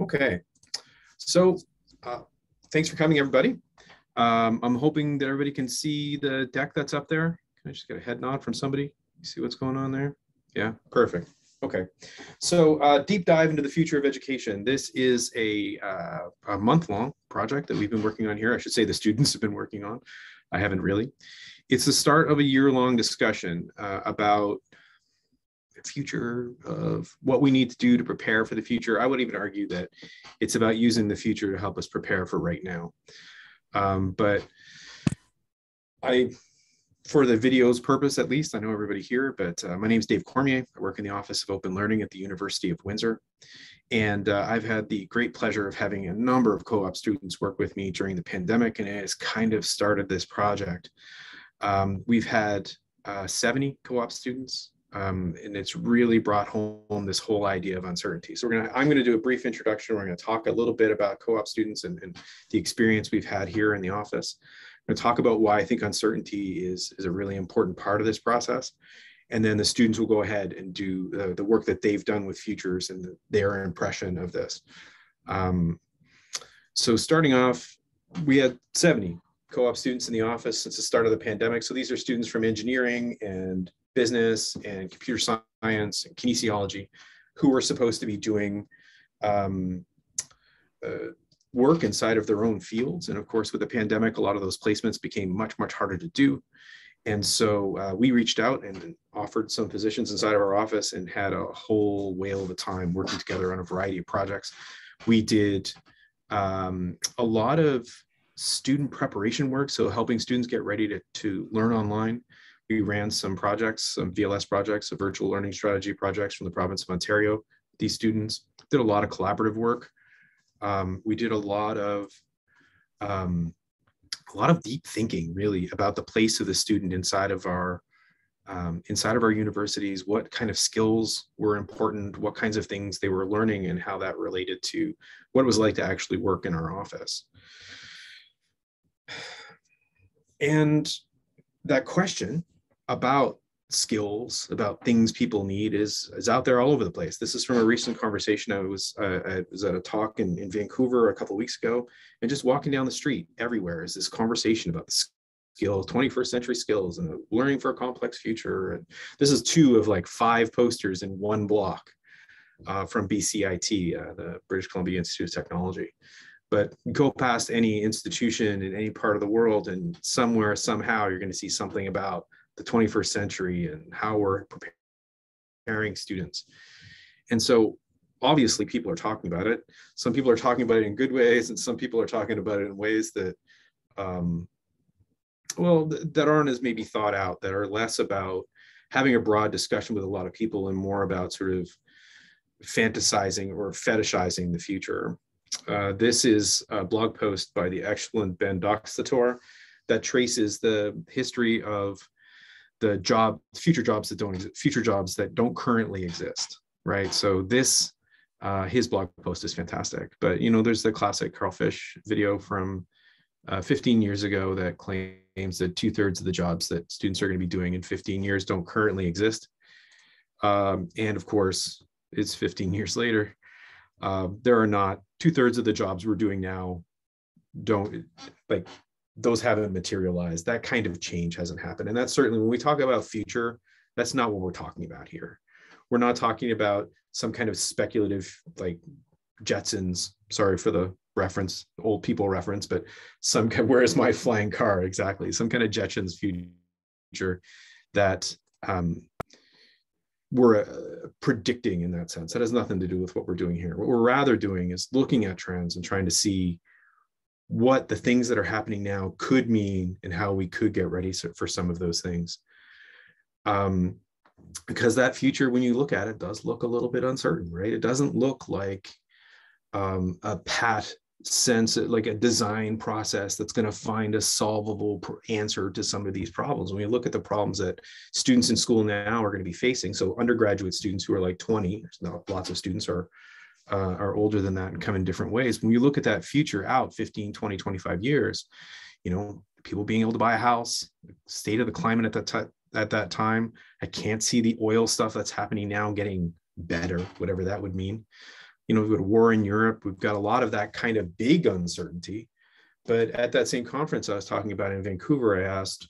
Okay, so uh, thanks for coming, everybody. Um, I'm hoping that everybody can see the deck that's up there. Can I just get a head nod from somebody? See what's going on there? Yeah, perfect. Okay, so uh, deep dive into the future of education. This is a, uh, a month-long project that we've been working on here. I should say the students have been working on. I haven't really. It's the start of a year-long discussion uh, about future of what we need to do to prepare for the future. I would even argue that it's about using the future to help us prepare for right now. Um, but I for the video's purpose, at least, I know everybody here, but uh, my name is Dave Cormier. I work in the Office of Open Learning at the University of Windsor. And uh, I've had the great pleasure of having a number of co-op students work with me during the pandemic, and it has kind of started this project. Um, we've had uh, 70 co-op students, um, and it's really brought home this whole idea of uncertainty. So we're gonna, I'm gonna do a brief introduction. We're gonna talk a little bit about co-op students and, and the experience we've had here in the office I'm going to talk about why I think uncertainty is, is a really important part of this process. And then the students will go ahead and do uh, the work that they've done with futures and the, their impression of this. Um, so starting off, we had 70 co-op students in the office since the start of the pandemic. So these are students from engineering and business and computer science and kinesiology who were supposed to be doing um, uh, work inside of their own fields. And of course, with the pandemic, a lot of those placements became much, much harder to do. And so uh, we reached out and offered some positions inside of our office and had a whole whale of a time working together on a variety of projects. We did um, a lot of student preparation work, so helping students get ready to, to learn online. We ran some projects, some VLS projects, some virtual learning strategy projects from the province of Ontario. These students did a lot of collaborative work um, we did a lot of um, a lot of deep thinking really about the place of the student inside of our um, inside of our universities what kind of skills were important what kinds of things they were learning and how that related to what it was like to actually work in our office and that question about skills about things people need is is out there all over the place. This is from a recent conversation. I was uh, i was at a talk in, in vancouver a couple weeks ago and just walking down the street everywhere is this conversation about the skills 21st century skills and learning for a complex future. And this is two of like five posters in one block uh, from bcit uh, the british columbia institute of technology. But go past any institution in any part of the world and somewhere somehow you're going to see something about the 21st century and how we're preparing students. And so obviously people are talking about it. Some people are talking about it in good ways and some people are talking about it in ways that, um, well, th that aren't as maybe thought out, that are less about having a broad discussion with a lot of people and more about sort of fantasizing or fetishizing the future. Uh, this is a blog post by the excellent Ben Doxtdator that traces the history of the job future jobs that don't exist future jobs that don't currently exist right? So this uh, his blog post is fantastic. But you know there's the classic Karl Fisch video from uh, 15 years ago that claims that two-thirds of the jobs that students are going to be doing in 15 years don't currently exist. Um, and of course it's 15 years later. Uh, there are not two-thirds of the jobs we're doing now don't like those haven't materialized. That kind of change hasn't happened. And that's certainly when we talk about future, that's not what we're talking about here. We're not talking about some kind of speculative like Jetsons, sorry for the reference, old people reference, but some kind, where's my flying car? Exactly. Some kind of Jetsons future that um, we're uh, predicting in that sense. That has nothing to do with what we're doing here. What we're rather doing is looking at trends and trying to see what the things that are happening now could mean and how we could get ready for some of those things. Um, because that future, when you look at it, does look a little bit uncertain, right? It doesn't look like um, a pat sense, like a design process that's going to find a solvable answer to some of these problems. When you look at the problems that students in school now are going to be facing, so undergraduate students who are like 20, lots of students are uh, are older than that and come in different ways. When you look at that future out 15, 20, 25 years, you know, people being able to buy a house, state of the climate at that time, at that time. I can't see the oil stuff that's happening now getting better, whatever that would mean. you know, we've got war in Europe. We've got a lot of that kind of big uncertainty. But at that same conference I was talking about in Vancouver, I asked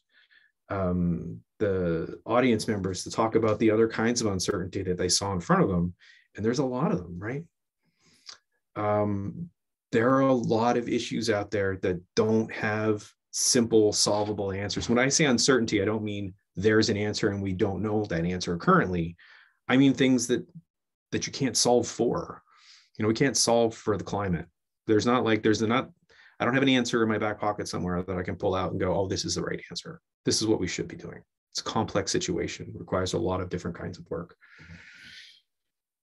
um, the audience members to talk about the other kinds of uncertainty that they saw in front of them. And there's a lot of them, right? Um, there are a lot of issues out there that don't have simple solvable answers. When I say uncertainty, I don't mean there's an answer and we don't know that answer currently. I mean things that that you can't solve for. You know, we can't solve for the climate. There's not like there's not I don't have an answer in my back pocket somewhere that I can pull out and go, oh, this is the right answer. This is what we should be doing. It's a complex situation, requires a lot of different kinds of work.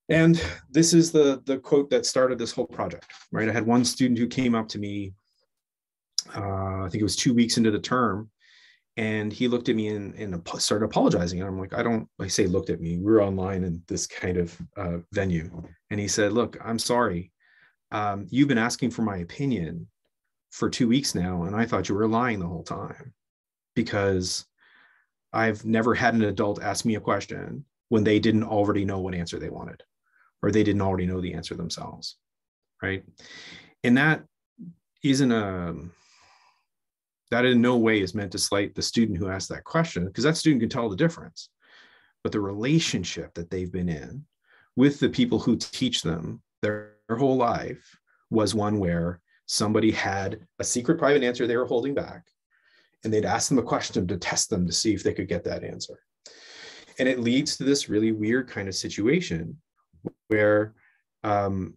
And this is the, the quote that started this whole project, right? I had one student who came up to me, uh, I think it was two weeks into the term, and he looked at me and, and started apologizing. And I'm like, I don't, I say looked at me, we are online in this kind of uh, venue. And he said, look, I'm sorry. Um, you've been asking for my opinion for two weeks now, and I thought you were lying the whole time because I've never had an adult ask me a question when they didn't already know what answer they wanted or they didn't already know the answer themselves. Right. And that isn't a, that in no way is meant to slight the student who asked that question because that student can tell the difference. But the relationship that they've been in with the people who teach them their, their whole life was one where somebody had a secret private answer they were holding back and they'd ask them a question to test them to see if they could get that answer and it leads to this really weird kind of situation where um,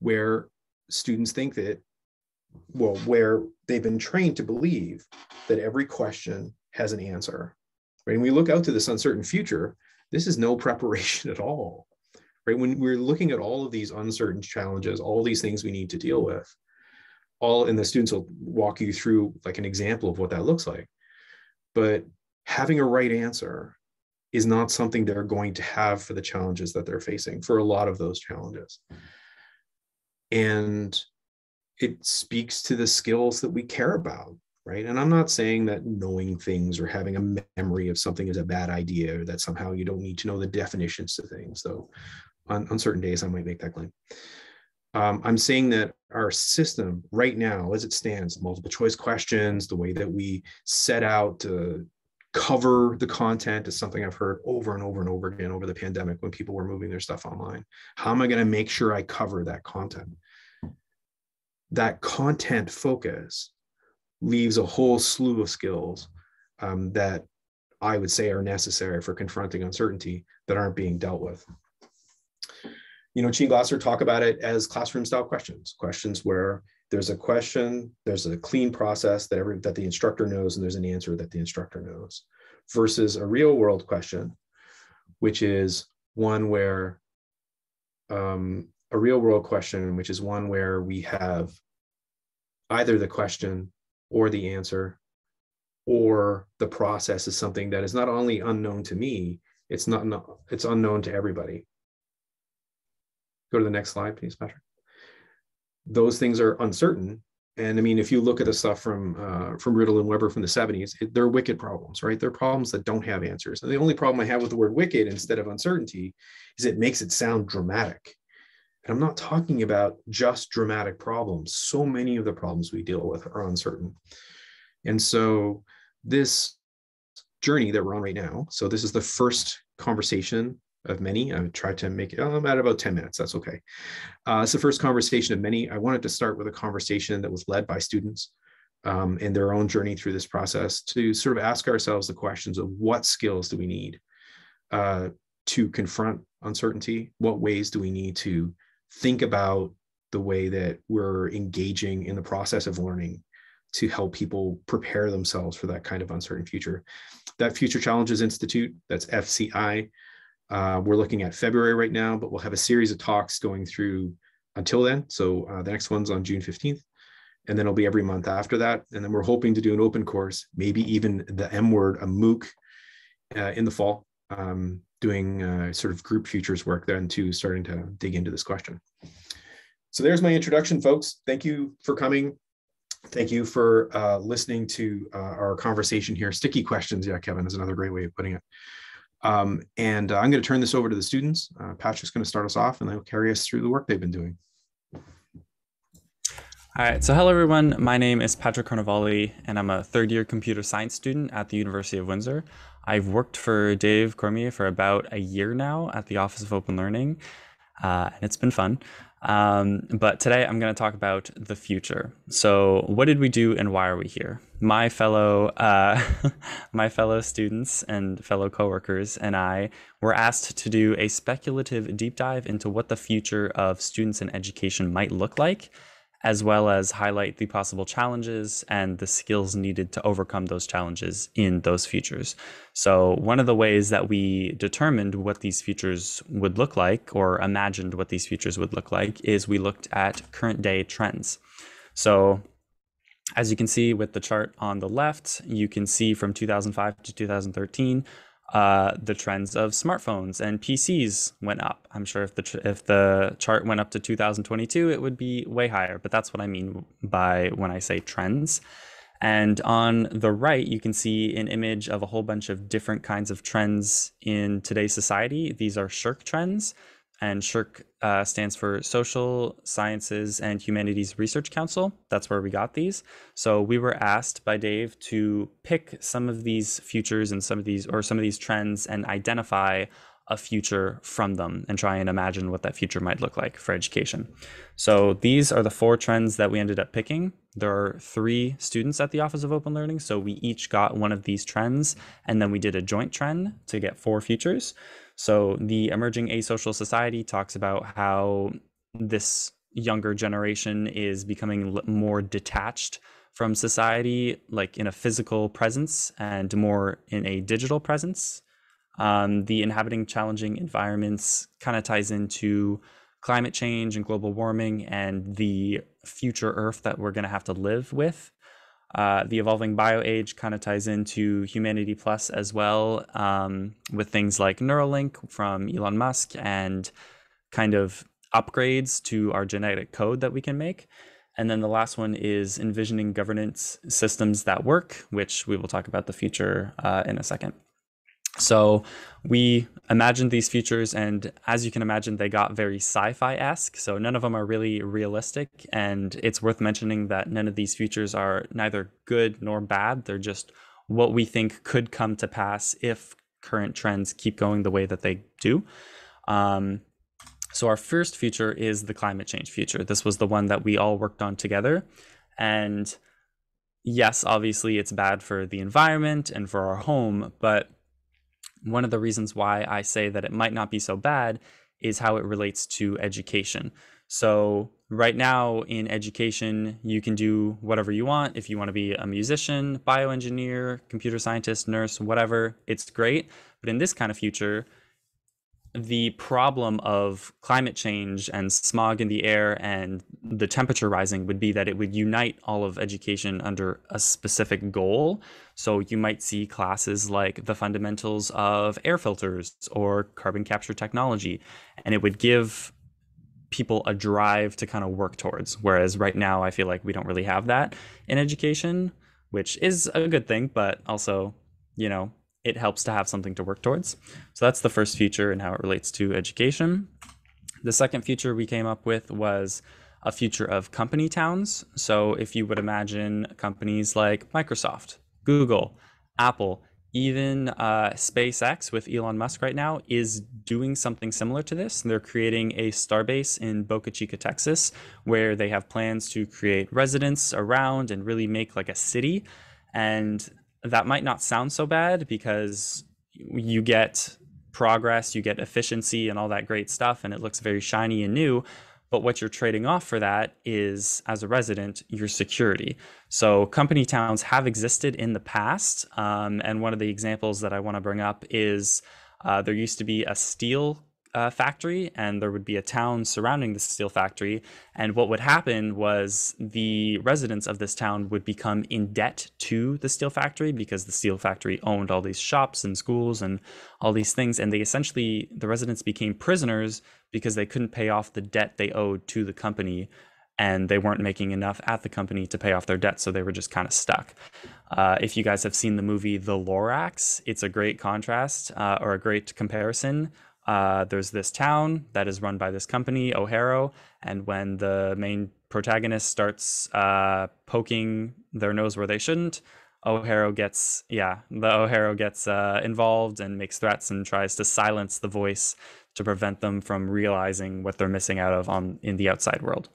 where students think that well where they've been trained to believe that every question has an answer right and we look out to this uncertain future this is no preparation at all right? When we're looking at all of these uncertain challenges, all these things we need to deal with, all and the students will walk you through like an example of what that looks like. But having a right answer is not something they're going to have for the challenges that they're facing for a lot of those challenges. And it speaks to the skills that we care about right and i'm not saying that knowing things or having a memory of something is a bad idea or that somehow you don't need to know the definitions to things though on, on certain days, I might make that claim. Um, I'm saying that our system right now, as it stands, multiple choice questions, the way that we set out to cover the content is something I've heard over and over and over again over the pandemic when people were moving their stuff online. How am I going to make sure I cover that content? That content focus leaves a whole slew of skills um, that I would say are necessary for confronting uncertainty that aren't being dealt with you know, Gene Glasser talk about it as classroom style questions, questions where there's a question, there's a clean process that every that the instructor knows, and there's an answer that the instructor knows, versus a real world question, which is one where um, a real world question, which is one where we have either the question or the answer, or the process is something that is not only unknown to me, it's not it's unknown to everybody Go to the next slide, please, Patrick. Those things are uncertain. And I mean, if you look at the stuff from uh, from Rittel and Webber from the 70s, it, they're wicked problems, right? They're problems that don't have answers. And the only problem I have with the word wicked instead of uncertainty is it makes it sound dramatic. And I'm not talking about just dramatic problems. So many of the problems we deal with are uncertain. And so this journey that we're on right now, so this is the first conversation of many. I tried to make it, oh, I'm at about 10 minutes. That's okay. Uh, it's the first conversation of many. I wanted to start with a conversation that was led by students um, in their own journey through this process to sort of ask ourselves the questions of what skills do we need uh, to confront uncertainty? What ways do we need to think about the way that we're engaging in the process of learning to help people prepare themselves for that kind of uncertain future? That Future Challenges Institute, that's FCI, uh, we're looking at February right now, but we'll have a series of talks going through until then. So uh, the next one's on June 15th, and then it'll be every month after that. And then we're hoping to do an open course, maybe even the M word, a MOOC uh, in the fall, um, doing uh, sort of group futures work then too, starting to dig into this question. So there's my introduction, folks. Thank you for coming. Thank you for uh, listening to uh, our conversation here. Sticky questions, yeah, Kevin, is another great way of putting it. Um, and uh, I'm going to turn this over to the students. Uh, Patrick's going to start us off and they'll carry us through the work they've been doing. All right, so hello everyone. My name is Patrick Carnevali, and I'm a third year computer science student at the University of Windsor. I've worked for Dave Cormier for about a year now at the Office of Open Learning, uh, and it's been fun. Um, but today I'm going to talk about the future. So, what did we do, and why are we here? My fellow, uh, my fellow students and fellow coworkers and I were asked to do a speculative deep dive into what the future of students and education might look like as well as highlight the possible challenges and the skills needed to overcome those challenges in those futures. So, one of the ways that we determined what these futures would look like, or imagined what these futures would look like, is we looked at current day trends. So, as you can see with the chart on the left, you can see from 2005 to 2013 uh, the trends of smartphones and PCs went up. I'm sure if the tr- if the chart went up to 2022, it would be way higher. But that's what I mean by when I say trends. And on the right, you can see an image of a whole bunch of different kinds of trends in today's society. These are SSHRC trends and SSHRC uh, stands for Social Sciences and Humanities Research Council. That's where we got these. So we were asked by Dave to pick some of these futures and some of these or some of these trends and identify a future from them and try and imagine what that future might look like for education. So these are the four trends that we ended up picking. There are three students at the Office of Open Learning, so we each got one of these trends and then we did a joint trend to get four futures. So the emerging asocial society talks about how this younger generation is becoming more detached from society, like in a physical presence and more in a digital presence. Um, the inhabiting challenging environments kind of ties into climate change and global warming and the future Earth that we're going to have to live with. Uh, the evolving bio age kind of ties into Humanity Plus as well, um, with things like Neuralink from Elon Musk and kind of upgrades to our genetic code that we can make. And then the last one is envisioning governance systems that work, which we will talk about the future uh, in a second. So we imagined these futures, and as you can imagine, they got very sci fi esque. So none of them are really realistic. And it's worth mentioning that none of these futures are neither good nor bad. They're just what we think could come to pass if current trends keep going the way that they do. Um, so our first future is the climate change future. This was the one that we all worked on together. And yes, obviously it's bad for the environment and for our home, but one of the reasons why I say that it might not be so bad is how it relates to education. So, right now in education, you can do whatever you want. If you want to be a musician, bioengineer, computer scientist, nurse, whatever, it's great. But in this kind of future, the problem of climate change and smog in the air and the temperature rising would be that it would unite all of education under a specific goal. So you might see classes like the fundamentals of air filters or carbon capture technology, and it would give people a drive to kind of work towards. Whereas right now, I feel like we don't really have that in education, which is a good thing, but also, you know, it helps to have something to work towards. So that's the first feature and how it relates to education. The second feature we came up with was a future of company towns. So if you would imagine companies like Microsoft, Google, Apple, even uh, SpaceX with Elon Musk right now is doing something similar to this. They're creating a starbase in Boca Chica, Texas, where they have plans to create residents around and really make like a city. And that might not sound so bad because you get progress, you get efficiency and all that great stuff, and it looks very shiny and new. But what you're trading off for that is, as a resident, your security. So, company towns have existed in the past. Um, and one of the examples that I want to bring up is uh, there used to be a steel uh, factory and there would be a town surrounding the steel factory. And what would happen was the residents of this town would become in debt to the steel factory because the steel factory owned all these shops and schools and all these things. And they essentially, the residents became prisoners because they couldn't pay off the debt they owed to the company and they weren't making enough at the company to pay off their debt. So they were just kind of stuck. Uh, if you guys have seen the movie The Lorax, it's a great contrast uh, or a great comparison. Uh, there's this town that is run by this company, O'Hare, and when the main protagonist starts uh, poking their nose where they shouldn't, O'Hare gets yeah, the O'Hare gets uh, involved and makes threats and tries to silence the voice to prevent them from realizing what they're missing out of on in the outside world.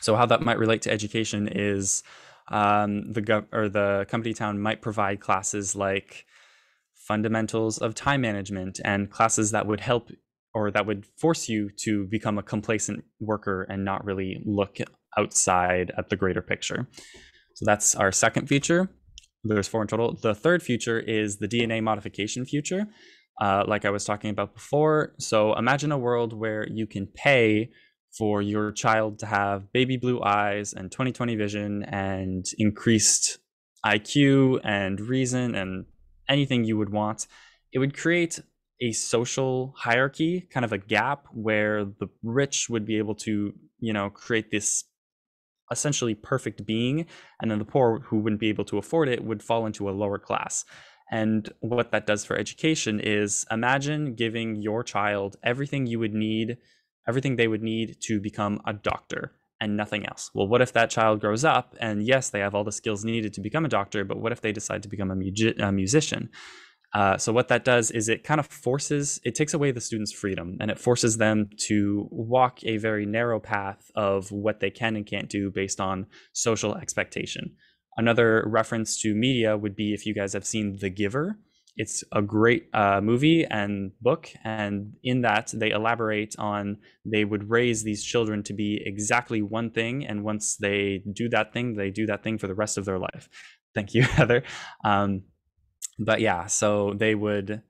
So how that might relate to education is um, the gov- or the company town might provide classes like fundamentals of time management and classes that would help or that would force you to become a complacent worker and not really look outside at the greater picture. So that's our second feature. There's four in total. The third feature is the DNA modification future, uh, like I was talking about before. So imagine a world where you can pay for your child to have baby blue eyes and 20/20 vision and increased IQ and reason and anything you would want. It would create a social hierarchy, kind of a gap where the rich would be able to, you know, create this essentially perfect being, and then the poor who wouldn't be able to afford it would fall into a lower class. And what that does for education is imagine giving your child everything you would need everything they would need to become a doctor and nothing else. Well, what if that child grows up and yes, they have all the skills needed to become a doctor, but what if they decide to become a, mu- a musician? Uh, so what that does is it kind of forces, it takes away the students' freedom and it forces them to walk a very narrow path of what they can and can't do based on social expectation. Another reference to media would be if you guys have seen The Giver it's a great uh, movie and book and in that they elaborate on they would raise these children to be exactly one thing and once they do that thing they do that thing for the rest of their life. Thank you heather. Um, but yeah so they would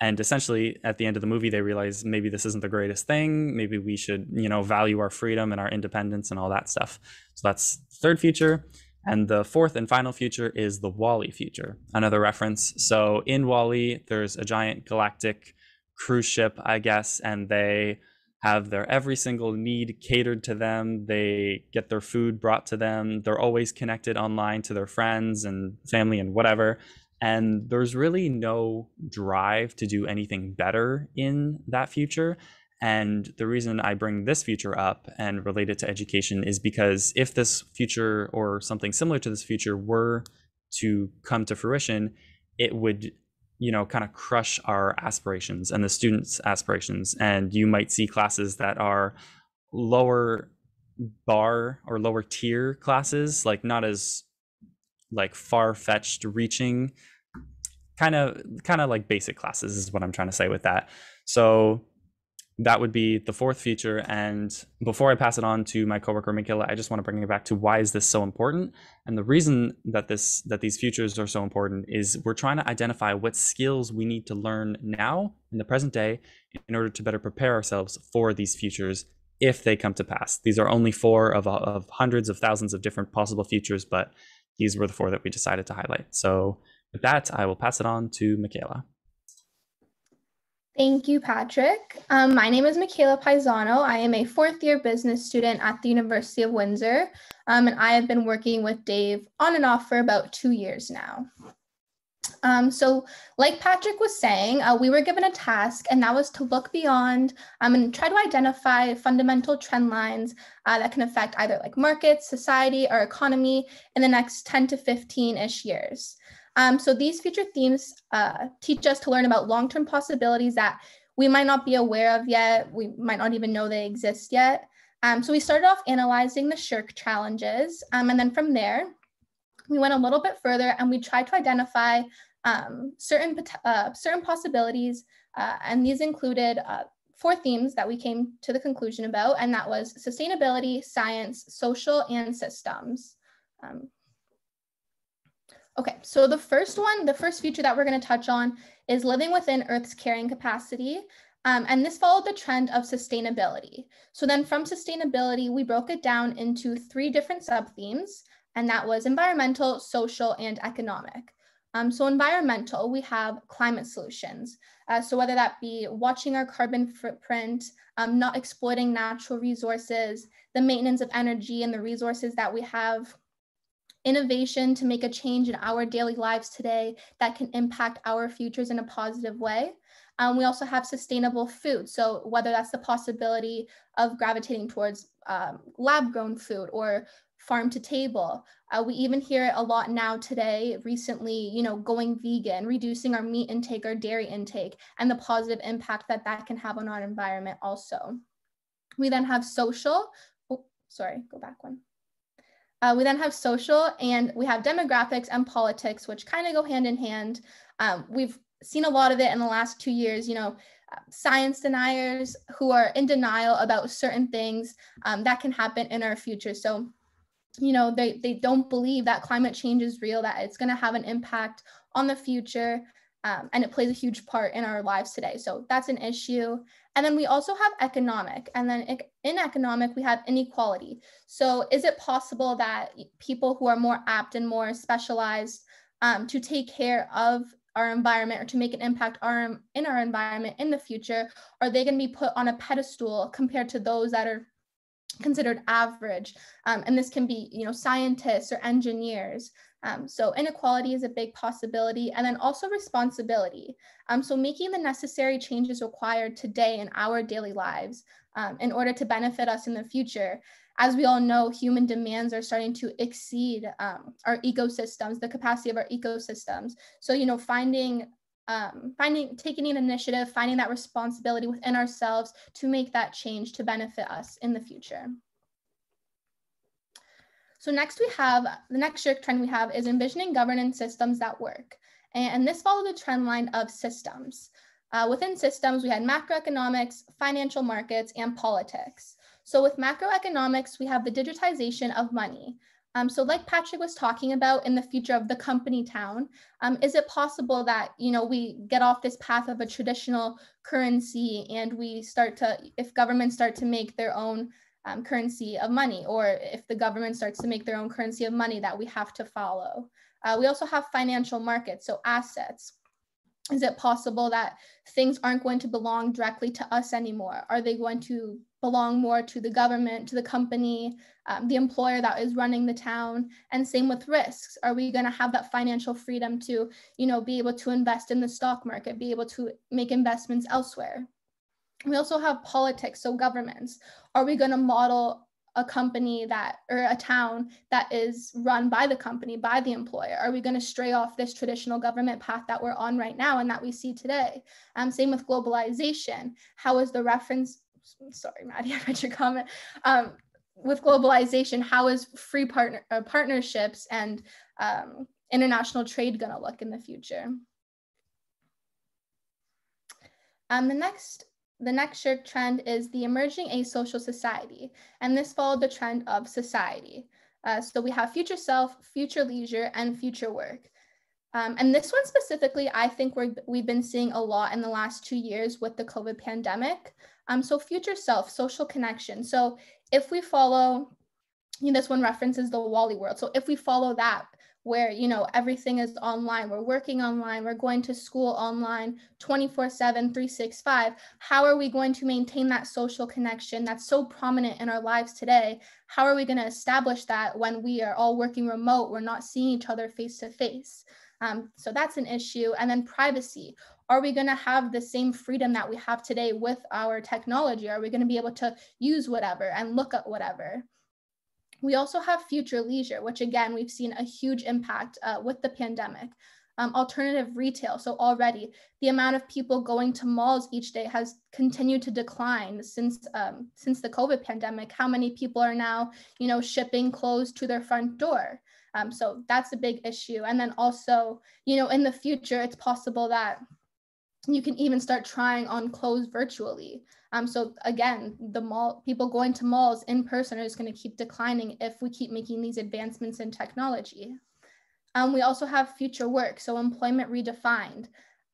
and essentially at the end of the movie they realize maybe this isn't the greatest thing maybe we should you know value our freedom and our independence and all that stuff. So that's third feature and the fourth and final future is the WALL-E future, another reference. So in WALL-E, there's a giant galactic cruise ship, I guess, and they have their every single need catered to them. They get their food brought to them. They're always connected online to their friends and family and whatever. And there's really no drive to do anything better in that future. And the reason I bring this future up and relate it to education is because if this future or something similar to this future were to come to fruition, it would, you know, kind of crush our aspirations and the students' aspirations. And you might see classes that are lower bar or lower tier classes, like not as like far-fetched reaching kind of kind of like basic classes is what I'm trying to say with that. So that would be the fourth feature. And before I pass it on to my coworker Michaela, I just want to bring it back to why is this so important? And the reason that this that these features are so important is we're trying to identify what skills we need to learn now in the present day in order to better prepare ourselves for these futures if they come to pass. These are only four of, of hundreds of thousands of different possible futures, but these were the four that we decided to highlight. So with that, I will pass it on to Michaela. Thank you, Patrick. Um, my name is Michaela Paisano. I am a fourth year business student at the University of Windsor, um, and I have been working with Dave on and off for about two years now. Um, so, like Patrick was saying, uh, we were given a task, and that was to look beyond um, and try to identify fundamental trend lines uh, that can affect either like markets, society, or economy in the next 10 to 15 ish years. Um, so these future themes uh, teach us to learn about long-term possibilities that we might not be aware of yet. We might not even know they exist yet. Um, so we started off analyzing the SSHRC challenges. Um, and then from there, we went a little bit further and we tried to identify um, certain, uh, certain possibilities. Uh, and these included uh, four themes that we came to the conclusion about, and that was sustainability, science, social, and systems. Um, Okay, so the first one, the first feature that we're going to touch on is living within Earth's carrying capacity. Um, and this followed the trend of sustainability. So then from sustainability, we broke it down into three different sub-themes, and that was environmental, social, and economic. Um, so environmental, we have climate solutions. Uh, so whether that be watching our carbon footprint, um, not exploiting natural resources, the maintenance of energy and the resources that we have, innovation to make a change in our daily lives today that can impact our futures in a positive way. Um, we also have sustainable food. So whether that's the possibility of gravitating towards um, lab grown food or farm to table. Uh, we even hear it a lot now today, recently, you know, going vegan, reducing our meat intake, our dairy intake, and the positive impact that that can have on our environment also. We then have social, oh, sorry, go back one. Uh, we then have social and we have demographics and politics, which kind of go hand in hand. Um, we've seen a lot of it in the last two years, you know, science deniers who are in denial about certain things um, that can happen in our future. So, you know, they, they don't believe that climate change is real, that it's going to have an impact on the future. Um, and it plays a huge part in our lives today. So that's an issue. And then we also have economic. And then in economic, we have inequality. So is it possible that people who are more apt and more specialized um, to take care of our environment or to make an impact our, in our environment in the future, are they going to be put on a pedestal compared to those that are considered average? Um, and this can be, you know, scientists or engineers. Um, so inequality is a big possibility, and then also responsibility. Um, so making the necessary changes required today in our daily lives um, in order to benefit us in the future as we all know, human demands are starting to exceed um, our ecosystems, the capacity of our ecosystems. So, you know, finding um, finding taking an initiative, finding that responsibility within ourselves to make that change to benefit us in the future. So next we have, the next trend we have is envisioning governance systems that work. And, and this followed the trend line of systems. Uh, within systems, we had macroeconomics, financial markets, and politics. So with macroeconomics, we have the digitization of money. Um, so like Patrick was talking about in the future of the company town, um, is it possible that, you know, we get off this path of a traditional currency and we start to, if governments start to make their own um, currency of money, or if the government starts to make their own currency of money that we have to follow. Uh, we also have financial markets, so assets. Is it possible that things aren't going to belong directly to us anymore? Are they going to belong more to the government, to the company, um, the employer that is running the town, and same with risks. Are we going to have that financial freedom to, you know, be able to invest in the stock market, be able to make investments elsewhere? We also have politics, so governments. Are we going to model a company that or a town that is run by the company by the employer are we going to stray off this traditional government path that we're on right now and that we see today um, same with globalization how is the reference sorry, Maddie, I read your comment. Um, with globalization, how is free partner uh, partnerships and um, international trade going to look in the future? Um, the next the next shared trend is the emerging asocial society, and this followed the trend of society. Uh, so we have future self, future leisure, and future work. Um, and this one specifically, I think we're, we've been seeing a lot in the last two years with the COVID pandemic. Um, so future self, social connection. So if we follow, you know, this one references the WALL-E world. So if we follow that, where you know everything is online we're working online we're going to school online 24 7 365 how are we going to maintain that social connection that's so prominent in our lives today how are we going to establish that when we are all working remote we're not seeing each other face to face so that's an issue. And then privacy. Are we going to have the same freedom that we have today with our technology? Are we going to be able to use whatever and look at whatever? We also have future leisure, which again, we've seen a huge impact uh, with the pandemic. Um, alternative retail. So already the amount of people going to malls each day has continued to decline since um, since the COVID pandemic. How many people are now, you know, shipping clothes to their front door? Um, so that's a big issue. And then also, you know, in the future, it's possible that you can even start trying on clothes virtually. Um, so again, the mall people going to malls in person are just going to keep declining if we keep making these advancements in technology. Um, we also have future work, so employment redefined.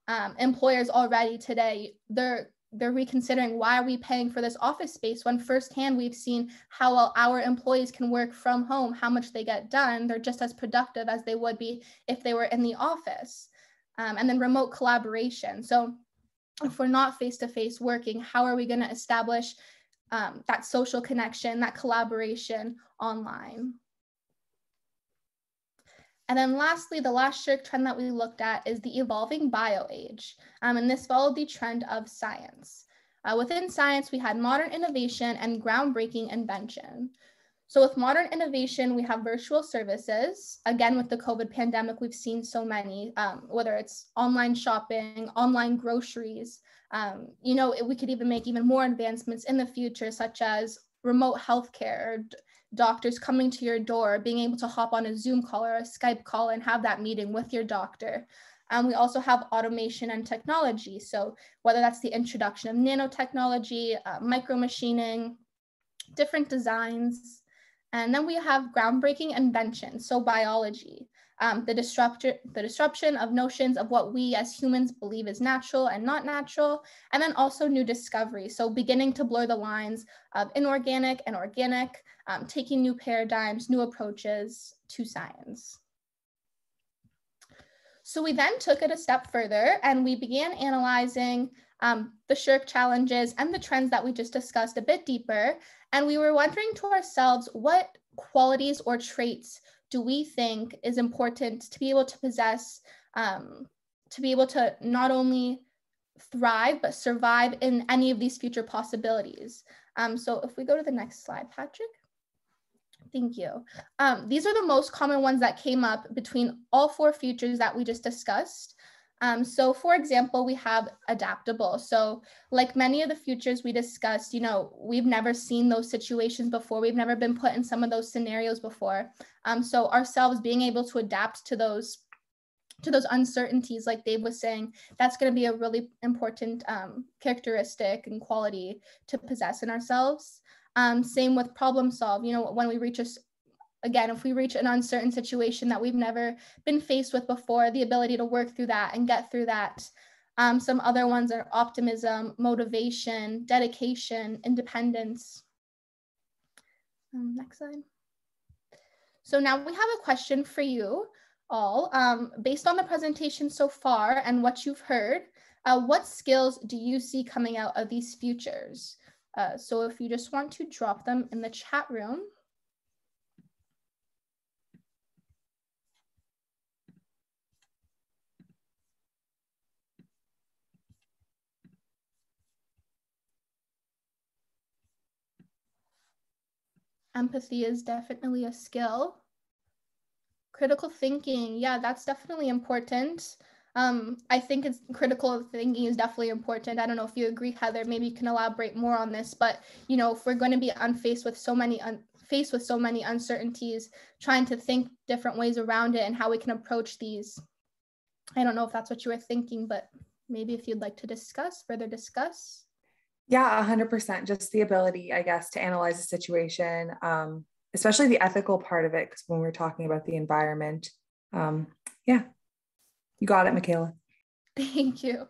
Um, employers already today, they're they're reconsidering why are we paying for this office space when firsthand we've seen how well our employees can work from home, how much they get done. They're just as productive as they would be if they were in the office. Um, and then remote collaboration. So if we're not face-to-face working, how are we going to establish um, that social connection, that collaboration online? And then lastly, the last SSHRC trend that we looked at is the evolving bio age. Um, and this followed the trend of science. Uh, within science, we had modern innovation and groundbreaking invention. So with modern innovation, we have virtual services. Again, with the COVID pandemic, we've seen so many, um, whether it's online shopping, online groceries. Um, you know, we could even make even more advancements in the future, such as remote healthcare, doctors coming to your door, being able to hop on a Zoom call or a Skype call and have that meeting with your doctor. Um, we also have automation and technology. So whether that's the introduction of nanotechnology, uh, micromachining, different designs, and then we have groundbreaking inventions, so biology, um, the, disruption, the disruption of notions of what we as humans believe is natural and not natural, and then also new discoveries. So beginning to blur the lines of inorganic and organic, um, taking new paradigms, new approaches to science. So we then took it a step further and we began analyzing um, the SSHRC challenges and the trends that we just discussed a bit deeper. And we were wondering to ourselves, what qualities or traits do we think is important to be able to possess, um, to be able to not only thrive, but survive in any of these future possibilities? Um, so if we go to the next slide, Patrick. Thank you. Um, these are the most common ones that came up between all four features that we just discussed. Um, so for example, we have adaptable. So like many of the futures we discussed, you know, we've never seen those situations before. We've never been put in some of those scenarios before. Um, so ourselves being able to adapt to those to those uncertainties, like Dave was saying, that's going to be a really important um, characteristic and quality to possess in ourselves. Um, same with problem solve. You know, when we reach a, again, if we reach an uncertain situation that we've never been faced with before, the ability to work through that and get through that. Um, some other ones are optimism, motivation, dedication, independence. Um, next slide. So now we have a question for you all. Um, based on the presentation so far and what you've heard, uh, what skills do you see coming out of these futures? Uh, so if you just want to drop them in the chat room, empathy is definitely a skill. Critical thinking, yeah, that's definitely important. Um, I think it's critical thinking is definitely important. I don't know if you agree, Heather. Maybe you can elaborate more on this. But you know, if we're going to be unfaced with so many un- faced with so many uncertainties, trying to think different ways around it and how we can approach these. I don't know if that's what you were thinking, but maybe if you'd like to discuss, further discuss. Yeah, 100%. Just the ability, I guess, to analyze a situation, um, especially the ethical part of it, because when we're talking about the environment, um, yeah, you got it, Michaela. Thank you.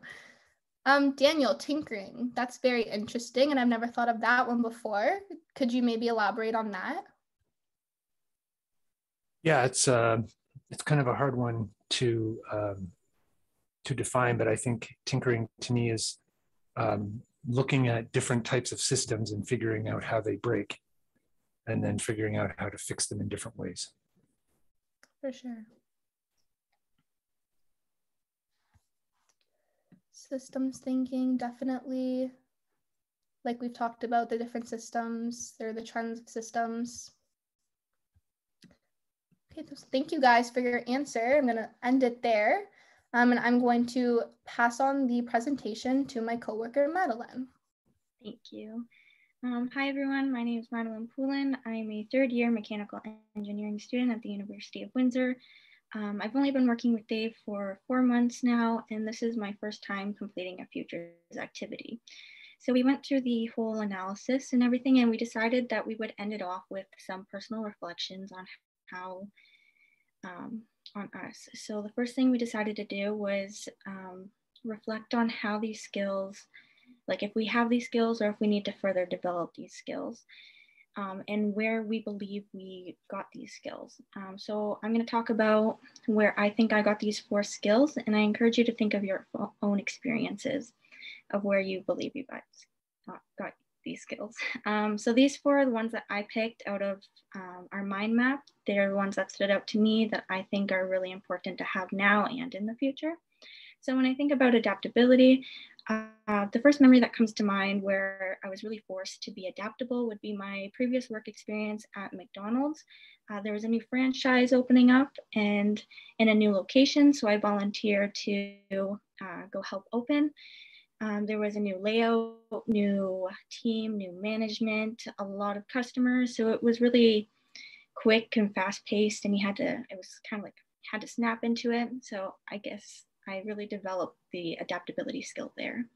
Um, Daniel, tinkering. That's very interesting, and I've never thought of that one before. Could you maybe elaborate on that? Yeah, it's uh, it's kind of a hard one to um, to define, but I think tinkering to me is um, looking at different types of systems and figuring out how they break, and then figuring out how to fix them in different ways. For sure. systems thinking definitely like we've talked about the different systems there are the trends of systems okay so thank you guys for your answer i'm going to end it there um, and i'm going to pass on the presentation to my coworker madeline. Thank you. Um, hi everyone. My name is madeline poulin. I'm a third year mechanical engineering student at the university of windsor. Um, I've only been working with Dave for four months now, and this is my first time completing a futures activity. So we went through the whole analysis and everything, and we decided that we would end it off with some personal reflections on how, um, on us. So the first thing we decided to do was um, reflect on how these skills, like if we have these skills or if we need to further develop these skills um, and where we believe we got these skills. Um, so I'm going to talk about where I think I got these four skills, and I encourage you to think of your own experiences of where you believe you got, got these skills. Um, so these four are the ones that I picked out of um, our mind map. They're the ones that stood out to me that I think are really important to have now and in the future. So when I think about adaptability, uh, the first memory that comes to mind where I was really forced to be adaptable would be my previous work experience at McDonald's. Uh, there was a new franchise opening up and in a new location, so I volunteered to uh, go help open. Um, there was a new layout, new team, new management, a lot of customers. So it was really quick and fast paced, and you had to, it was kind of like, had to snap into it. So I guess I really developed the adaptability skill there.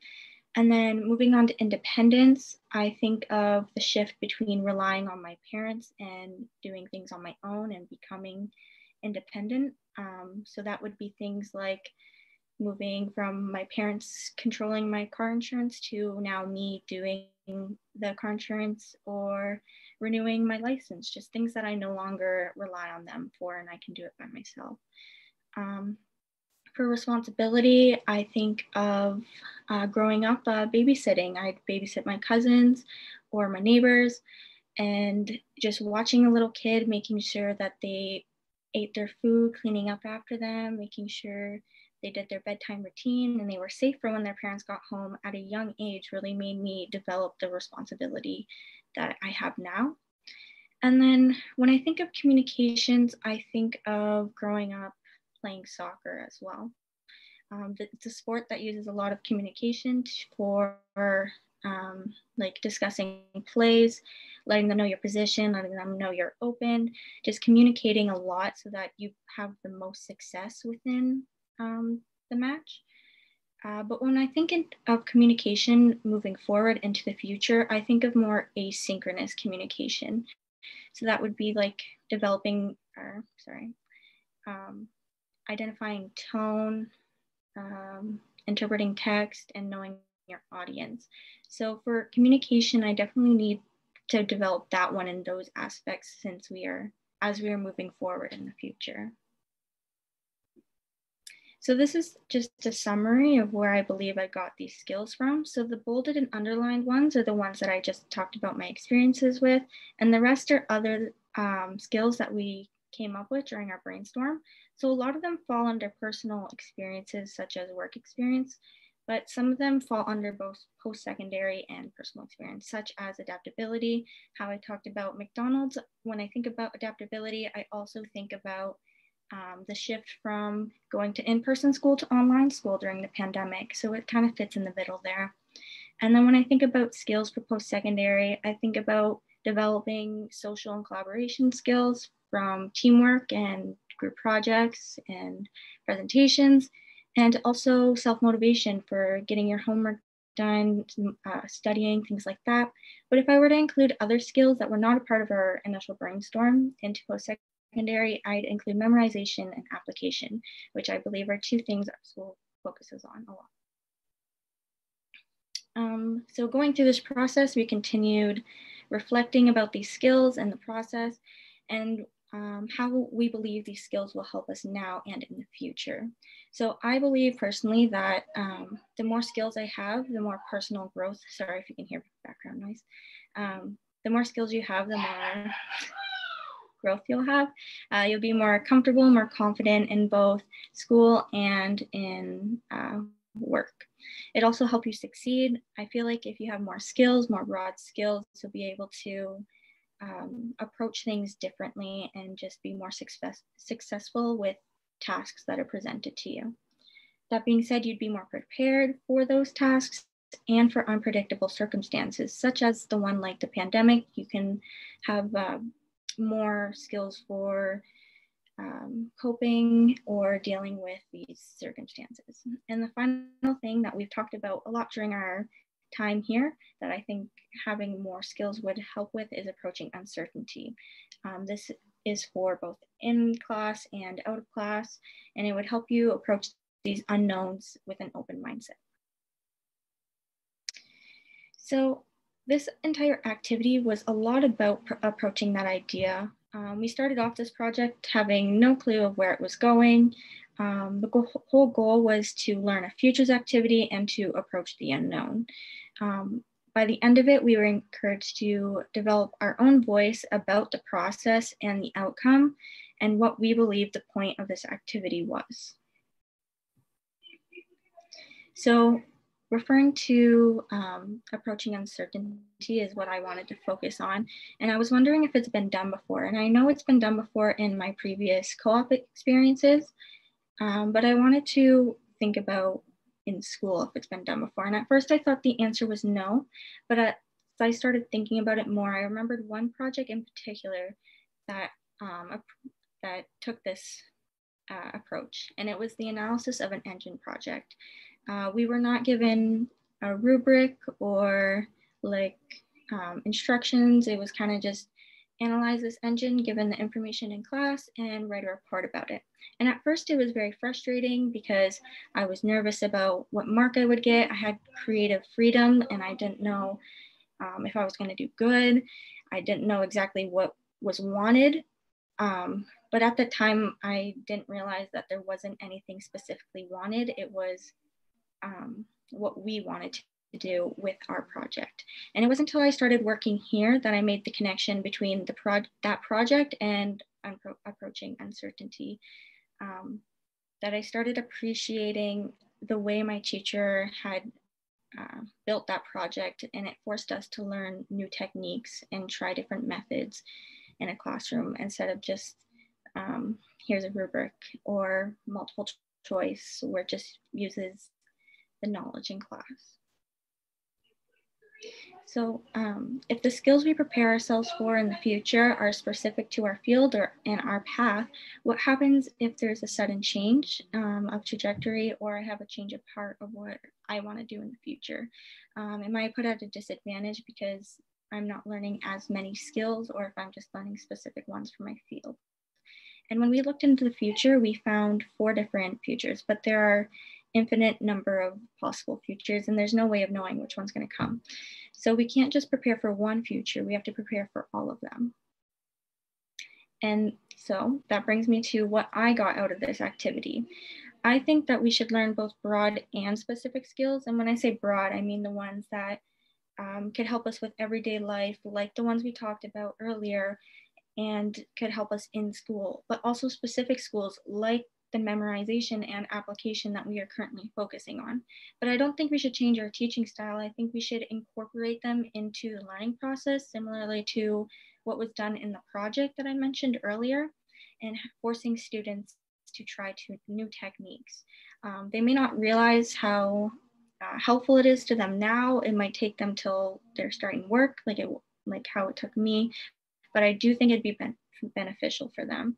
And then moving on to independence, I think of the shift between relying on my parents and doing things on my own and becoming independent. Um, so that would be things like moving from my parents controlling my car insurance to now me doing the car insurance or renewing my license, just things that I no longer rely on them for and I can do it by myself. Um, for responsibility, I think of uh, growing up uh, babysitting. I'd babysit my cousins or my neighbors and just watching a little kid, making sure that they ate their food, cleaning up after them, making sure they did their bedtime routine and they were safe for when their parents got home at a young age really made me develop the responsibility that I have now. And then when I think of communications, I think of growing up playing soccer as well. Um, it's a sport that uses a lot of communication for um, like discussing plays, letting them know your position, letting them know you're open, just communicating a lot so that you have the most success within um, the match. Uh, but when I think in, of communication moving forward into the future, I think of more asynchronous communication. So that would be like developing, or sorry, um, identifying tone, um, interpreting text, and knowing your audience. So for communication, I definitely need to develop that one in those aspects since we are, as we are moving forward in the future. So this is just a summary of where I believe I got these skills from. So the bolded and underlined ones are the ones that I just talked about my experiences with, and the rest are other um, skills that we came up with during our brainstorm. So a lot of them fall under personal experiences such as work experience, but some of them fall under both post-secondary and personal experience, such as adaptability, how I talked about McDonald's. When I think about adaptability, I also think about um, the shift from going to in-person school to online school during the pandemic. So it kind of fits in the middle there. And then when I think about skills for post-secondary, I think about developing social and collaboration skills from teamwork and group projects and presentations, and also self-motivation for getting your homework done, uh, studying, things like that. But if I were to include other skills that were not a part of our initial brainstorm into post-secondary, secondary, I'd include memorization and application, which I believe are two things our school focuses on a lot. Um, so going through this process, we continued reflecting about these skills and the process and um, how we believe these skills will help us now and in the future. So I believe personally that um, the more skills I have, the more personal growth, sorry if you can hear background noise, um, the more skills you have, the more growth you'll have. Uh, you'll be more comfortable, more confident in both school and in uh, work. It also helps you succeed. I feel like if you have more skills, more broad skills, you'll be able to um, approach things differently and just be more success successful with tasks that are presented to you. That being said, you'd be more prepared for those tasks and for unpredictable circumstances, such as the one like the pandemic. You can have uh, more skills for um, coping or dealing with these circumstances. And the final thing that we've talked about a lot during our time here that I think having more skills would help with is approaching uncertainty. Um, this is for both in class and out of class, and it would help you approach these unknowns with an open mindset. So this entire activity was a lot about approaching that idea. Um, we started off this project having no clue of where it was going. Um, the go whole goal was to learn a futures activity and to approach the unknown. Um, by the end of it, we were encouraged to develop our own voice about the process and the outcome and what we believe the point of this activity was. So referring to um, approaching uncertainty is what I wanted to focus on. And I was wondering if it's been done before. And I know it's been done before in my previous co-op experiences, um, but I wanted to think about in school if it's been done before. And at first I thought the answer was no, but as I started thinking about it more, I remembered one project in particular that, um, that took this uh, approach, and it was the analysis of an engine project. Uh, we were not given a rubric or like um, instructions. It was kind of just analyze this engine given the information in class and write a report about it. And at first it was very frustrating because I was nervous about what mark I would get. I had creative freedom and I didn't know um, if I was going to do good. I didn't know exactly what was wanted. Um, but at the time, I didn't realize that there wasn't anything specifically wanted. It was um, what we wanted to do with our project. And it wasn't until I started working here that I made the connection between the pro that project and approaching uncertainty. Um, that I started appreciating the way my teacher had uh, built that project and it forced us to learn new techniques and try different methods in a classroom instead of just um, here's a rubric or multiple choice where it just uses the knowledge in class. So um, if the skills we prepare ourselves for in the future are specific to our field or in our path, what happens if there's a sudden change um, of trajectory or I have a change of part of what I want to do in the future? Um, am I put at a disadvantage because I'm not learning as many skills or if I'm just learning specific ones for my field? And when we looked into the future, we found four different futures, but there are infinite number of possible futures and there's no way of knowing which one's going to come. So we can't just prepare for one future, we have to prepare for all of them. And so that brings me to what I got out of this activity. I think that we should learn both broad and specific skills. And when I say broad, I mean the ones that um, could help us with everyday life, like the ones we talked about earlier, and could help us in school, but also specific schools like the memorization and application that we are currently focusing on. But I don't think we should change our teaching style. I think we should incorporate them into the learning process, similarly to what was done in the project that I mentioned earlier, and forcing students to try to new techniques. Um, they may not realize how uh, helpful it is to them now. It might take them till they're starting work, like it like how it took me. But I do think it'd be ben beneficial for them.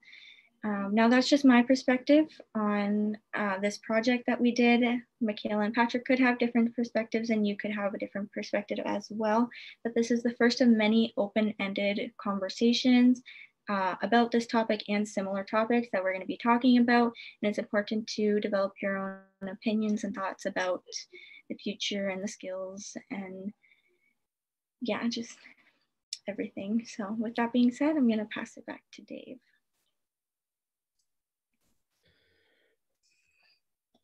Um, now that's just my perspective on uh, this project that we did. Michaela and Patrick could have different perspectives and you could have a different perspective as well. But this is the first of many open-ended conversations uh, about this topic and similar topics that we're going to be talking about. And it's important to develop your own opinions and thoughts about the future and the skills and yeah, just everything. So with that being said, I'm going to pass it back to Dave.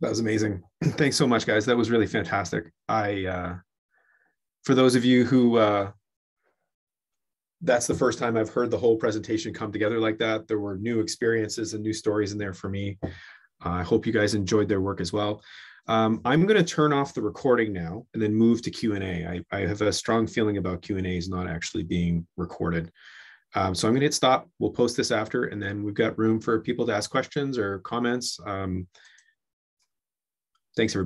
That was amazing. Thanks so much, guys. That was really fantastic. I, uh, for those of you who, uh, that's the first time I've heard the whole presentation come together like that. There were new experiences and new stories in there for me. Uh, I hope you guys enjoyed their work as well. Um, I'm going to turn off the recording now and then move to Q&A. I, I have a strong feeling about Q&As not actually being recorded. Um, so I'm going to hit stop. We'll post this after, and then we've got room for people to ask questions or comments. Um, Thanks, everybody.